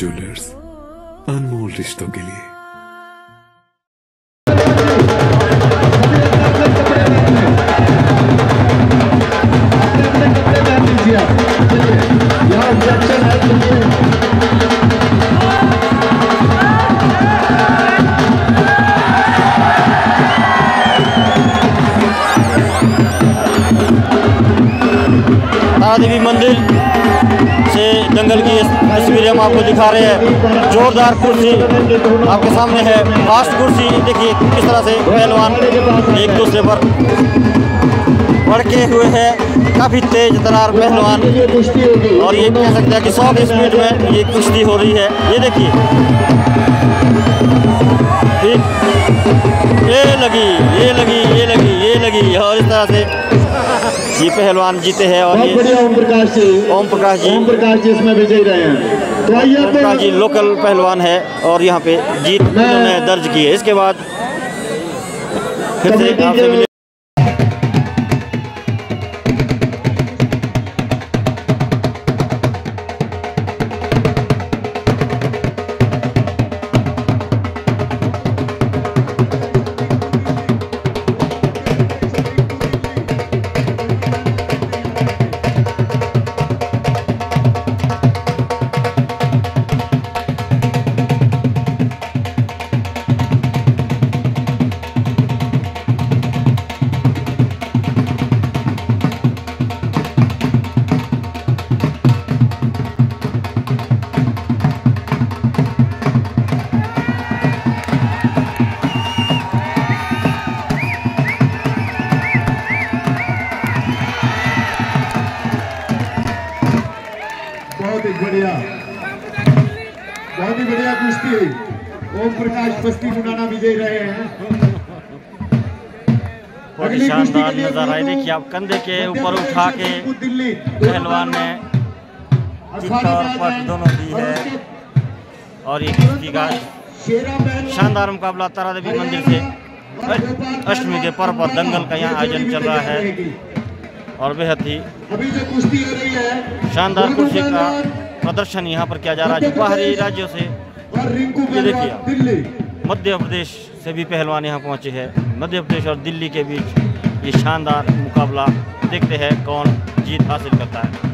Jewellers अनमोल रिश्तों के लिए तारा देवी मंदिर से जंगल की तस्वीरें हम आपको दिखा रहे हैं। जोरदार कुर्सी आपके सामने है। फास्ट कुर्सी, देखिए, किस तरह से पहलवान एक दूसरे पर भड़के हुए हैं। काफ़ी तेज तरार पहलवान। और ये कह सकते हैं कि सौ की स्पीड में ये कुश्ती हो रही है। ये देखिए। ठीक। ये लगी ये लगी। पहलवान जीते हैं और ये बढ़िया ओम प्रकाश जी। ओम प्रकाश जी। ओम प्रकाश जी इसमें विजयी रहे हैं। तो आइए प्रकाश जी लोकल पहलवान है और यहाँ पे जीत उन्होंने दर्ज की है। इसके बाद फिर से आपसे बहुत ही बढ़िया। बहुत ही बढ़िया कुश्ती। ओम प्रकाश बस्ती मुंडाना विजयी रहे हैं। बहुत ही शानदार नज़ारा है। देखिए आप कंधे के ऊपर उठा के पहलवान ने दोनों दी है। और ये कुश्ती का शानदार मुकाबला तारा देवी मंदिर से अष्टमी के पर्व पर दंगल का यहाँ आयोजन चल रहा है। और बेहद ही शानदार कुर्सी का प्रदर्शन यहाँ पर किया जा रहा है। जो बाहरी राज्यों से ये देखिए मध्य प्रदेश से भी पहलवान यहाँ पहुँचे हैं। मध्य प्रदेश और दिल्ली के बीच ये शानदार मुकाबला। देखते हैं कौन जीत हासिल करता है।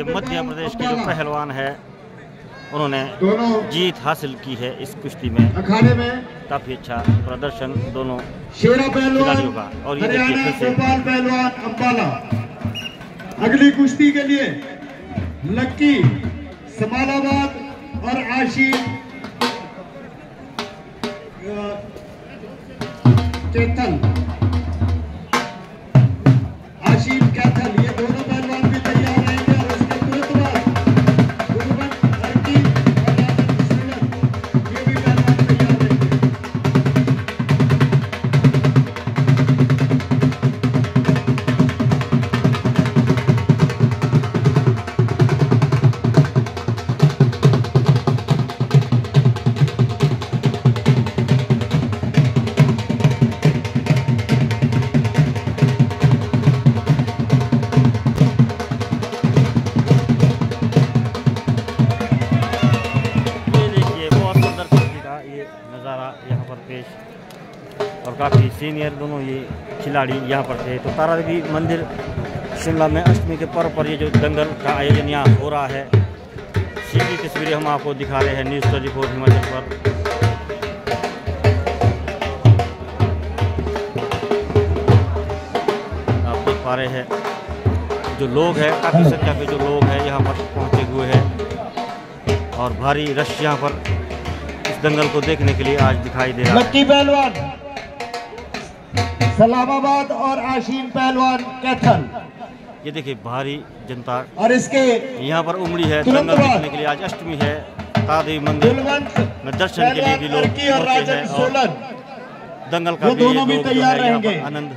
ये मध्य प्रदेश के जो पहलवान है उन्होंने जीत हासिल की है इस कुश्ती में अखाड़े में काफ़ी अच्छा प्रदर्शन दोनों शेरा पहलवान खिलाड़ियों का। और ये देखिए फिर से। अगली कुश्ती के लिए लक्की समालाबाद और आशी अ, और काफ़ी सीनियर दोनों ये खिलाड़ी यहाँ पर थे। तो तारा देवी मंदिर शिमला में अष्टमी के पर्व पर ये जो दंगल का आयोजन यहाँ हो रहा है सीधी तस्वीरें हम आपको दिखा रहे हैं न्यूज़ ट्वेंटी फोर हिमाचल पर। आप देख पा रहे हैं जो लोग हैं काफ़ी संख्या में जो लोग हैं यहाँ पर पहुँचे हुए हैं और भारी रश यहाँ पर इस दंगल को देखने के लिए आज दिखाई दे रहा है। सलामाबाद और आशीन पहलवान कैथल। ये देखिए भारी जनता और इसके यहाँ पर उमड़ी है दंगल देखने के लिए आज अष्टमी है तारादेवी मंदिर में दर्शन के लिए भी लोग और पहुँचे राजन हैं और सोलन। दंगल का भी दोनों भी तैयार रहेंगे। आनंद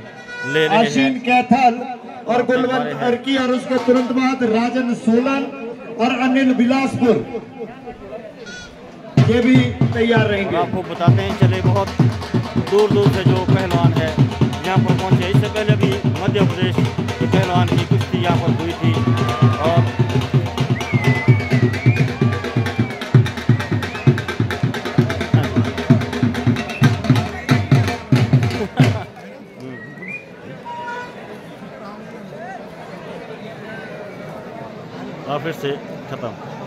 ले रहे आशीन हैं कैथल और गुलवंत अर्की और उसके तुरंत बाद राजन सोलन और अनिल बिलासपुर। ये भी तैयार रहेंगे। आपको बताते हैं चले बहुत दूर दूर से जो पहलवान है। यहाँ पर पहुँचे। इससे पहले भी मध्य प्रदेश के पहलवान की कुश्ती यहाँ पर हुई थी। और और फिर से खत्म।